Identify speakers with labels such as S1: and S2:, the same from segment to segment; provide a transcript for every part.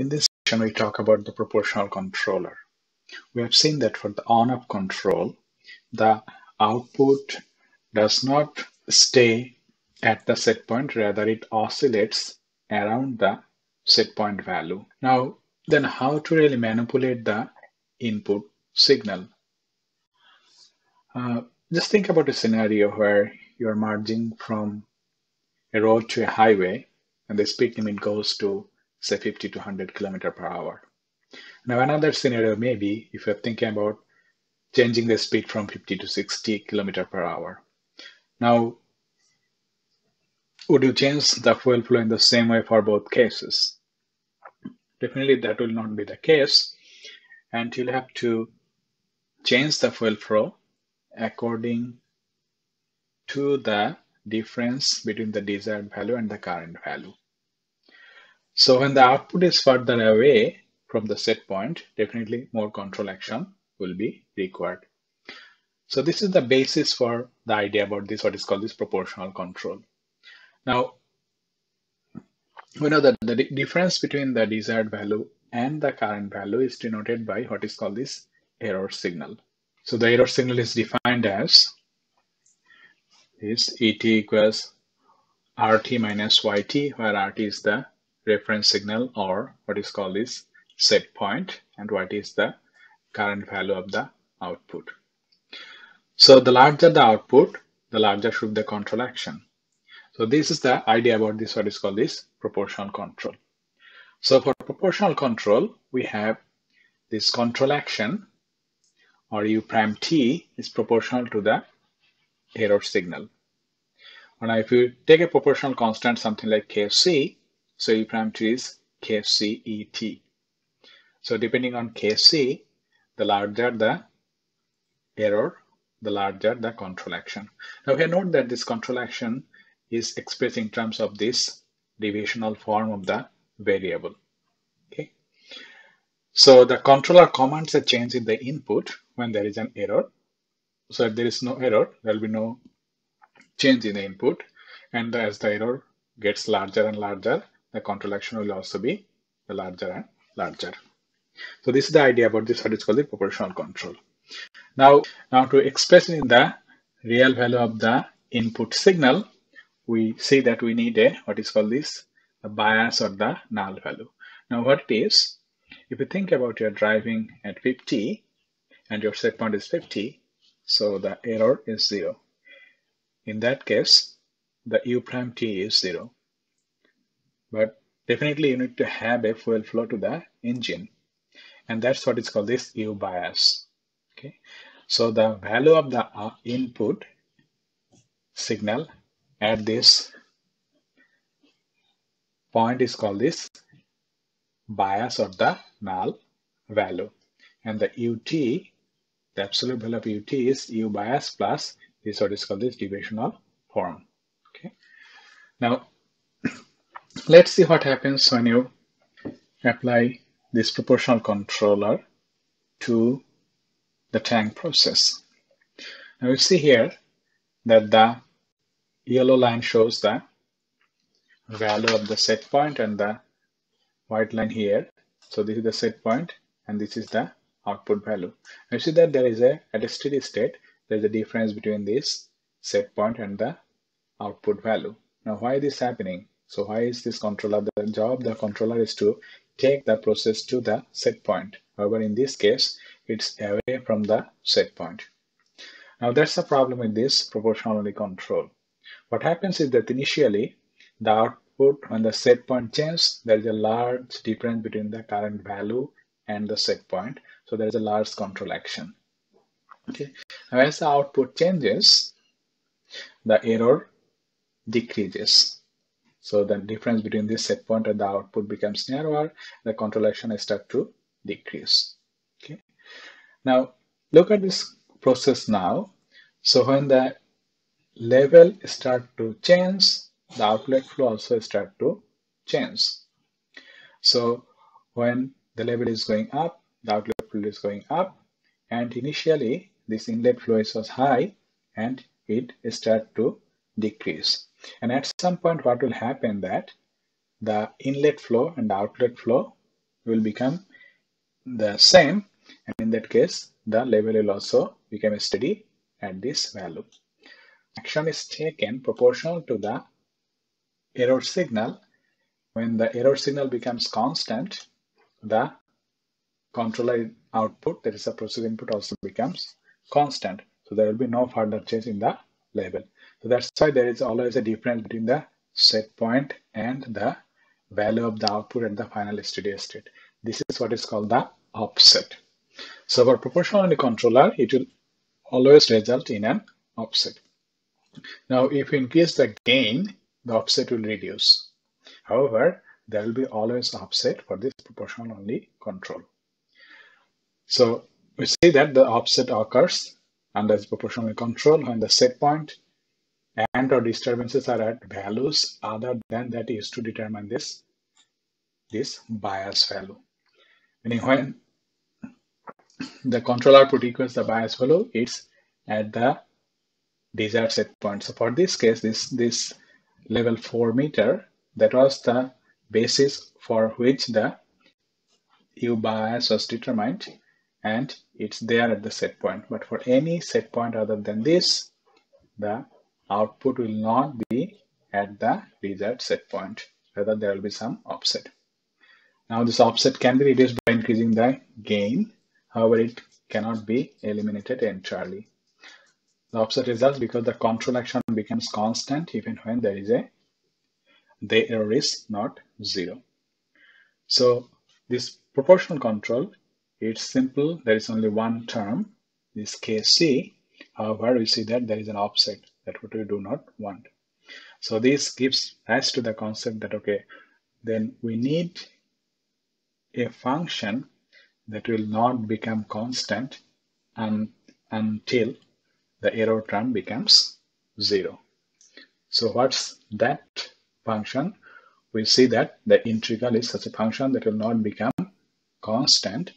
S1: In this section, we talk about the proportional controller. We have seen that for the on-off control, the output does not stay at the set point, rather it oscillates around the set point value. Now, then how to really manipulate the input signal? Uh, just think about a scenario where you're merging from a road to a highway and the speed limit goes to say 50 to 100 kilometer per hour. Now another scenario may be if you're thinking about changing the speed from 50 to 60 kilometer per hour. Now, would you change the fuel flow in the same way for both cases? Definitely that will not be the case and you'll have to change the fuel flow according to the difference between the desired value and the current value. So when the output is further away from the set point, definitely more control action will be required. So this is the basis for the idea about this, what is called this proportional control. Now, we know that the difference between the desired value and the current value is denoted by what is called this error signal. So the error signal is defined as is ET equals RT minus YT, where RT is the reference signal or what is called this set point and what is the current value of the output. So the larger the output, the larger should the control action. So this is the idea about this, what is called this proportional control. So for proportional control, we have this control action or U prime T is proportional to the error signal. Now if you take a proportional constant, something like Kc, so prime T is Kc So depending on Kc, the larger the error, the larger the control action. Now here note that this control action is expressed in terms of this deviational form of the variable. Okay. So the controller commands a change in the input when there is an error. So if there is no error, there will be no change in the input. And as the error gets larger and larger, the control action will also be larger and larger. So this is the idea about this what is called the proportional control. Now, now to express in the real value of the input signal, we see that we need a what is called this the bias or the null value. Now what it is, if you think about your driving at 50 and your set point is 50, so the error is zero. In that case, the u prime t is zero. But definitely you need to have a fuel flow to the engine. And that's what is called this U bias. Okay. So the value of the uh, input signal at this point is called this bias or the null value. And the UT, the absolute value of UT is U bias plus this what is called this deviational form. Okay. Now let's see what happens when you apply this proportional controller to the tank process. Now you see here that the yellow line shows the value of the set point and the white line here. So this is the set point and this is the output value. Now you see that there is a, at a steady state, there is a difference between this set point and the output value. Now why is this happening? So why is this controller? The job the controller is to take the process to the set point. However, in this case, it's away from the set point. Now that's the problem with this proportionality control. What happens is that initially the output when the set point changes, there is a large difference between the current value and the set point. So there is a large control action. Okay. Now as the output changes, the error decreases. So the difference between this set point and the output becomes narrower, the control action start to decrease. Okay. Now look at this process now. So when the level start to change, the outlet flow also start to change. So when the level is going up, the outlet flow is going up, and initially this inlet flow is high and it start to decrease. And at some point, what will happen that the inlet flow and outlet flow will become the same and in that case the level will also become steady at this value. Action is taken proportional to the error signal. When the error signal becomes constant, the controller output, that is the process input also becomes constant. So there will be no further change in the label. So that's why there is always a difference between the set point and the value of the output at the final steady state. This is what is called the offset. So for proportional controller, it will always result in an offset. Now, if you increase the gain, the offset will reduce. However, there will be always offset for this proportional only control. So we see that the offset occurs under this proportional control when the set point and or disturbances are at values other than that used to determine this, this bias value. Meaning when the control output equals the bias value, it's at the desired set point. So for this case, this, this level 4 meter, that was the basis for which the U bias was determined and it's there at the set point. But for any set point other than this, the output will not be at the desired set point. Rather, there will be some offset. Now this offset can be reduced by increasing the gain. However, it cannot be eliminated entirely. The offset results because the control action becomes constant even when there is a the error is not zero. So this proportional control, it's simple. There is only one term, this KC. However, we see that there is an offset that what we do not want. So this gives rise to the concept that, okay, then we need a function that will not become constant and, until the error term becomes zero. So what's that function? We see that the integral is such a function that will not become constant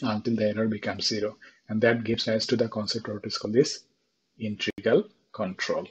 S1: until the error becomes zero. And that gives rise to the concept what is called this integral control.